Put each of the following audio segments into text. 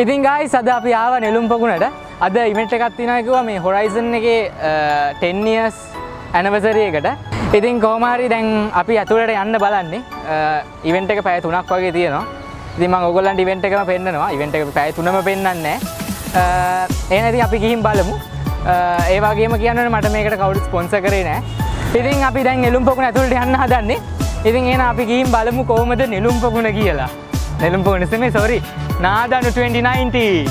ඉතින් ගයි සද අපි ආව නෙළුම් පොකුණට. අද ඉමෙන්ට් එකක් තිනයකුව මේ හොරයිසන් එක ටෙන්නියස් ඇනවසරයකට ඉතින් කෝමාරි දැන් අපි ඇතුළට යන්න බලන්නේ. ඉවෙන්ට එක පැය තුනක් වගේ තියෙනවා. ඉතිම ඔගොල්ලන් ඉවෙන්ට එකම පෙන්න්නවා. ඉවෙන්ට එක පැය තුනම පෙන්න්නන්නේ ඒනති අපි ගිහිම් බලමු. ඒවාගේම කියන්න මට මේකට කවුඩ් ස්පොන්ස කරේ නෑ ඉතින් අපි දැන් එලුම් පොකුණ ඇතුළට යන්න හදන්නේ. ඉතින් ඒ අපි ගිහිම් බලමු කෝමද නෙළුම් පොකුණ කියලා. నిలుంపు నిజమే sorry. నాదాను twenty ninety.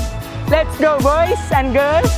Let's go boys and girls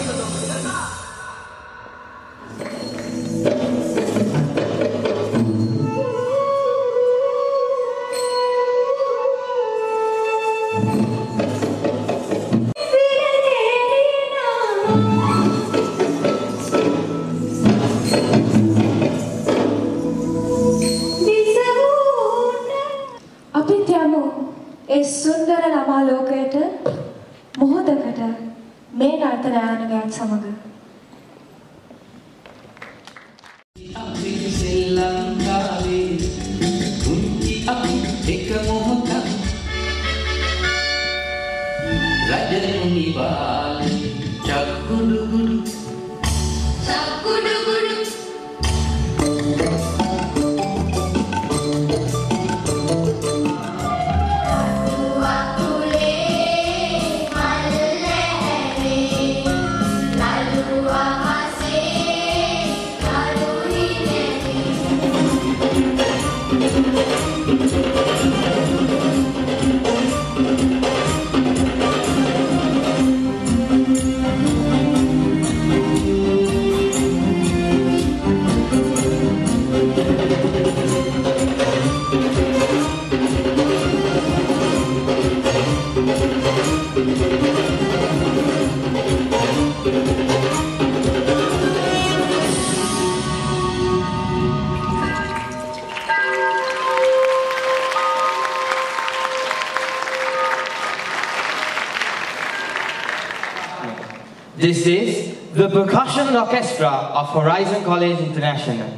Bye. This is the percussion orchestra of Horizon College International.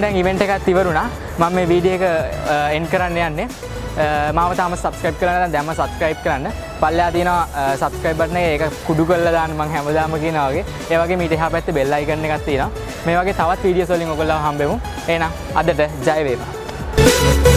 ඉතින් දැන් ඉවෙන්ට් එකත් ඉවරුණා. මම මේ වීඩියෝ එක එන්ඩ් කරන්න යන්නේ. අ, මාව තාම සබස්ක්‍රයිබ් කරන්න නම් දැම්ම සබස්ක්‍රයිබ් කරන්න. පල්ලෙහා තියෙනවා සබස්ක්‍රයිබ් බටන් එක. ඒක කුඩු කරලා දාන්න මම හැමදාම කියනවා වගේ. ඒ වගේ මීට එහා පැත්තේ බෙල් අයිකන් එකක් තියෙනවා. මේ වගේ තවත් වීඩියෝස් වලින් ඔයගොල්ලෝ හම්බෙමු. එහෙනම් අදට ජය වේවා.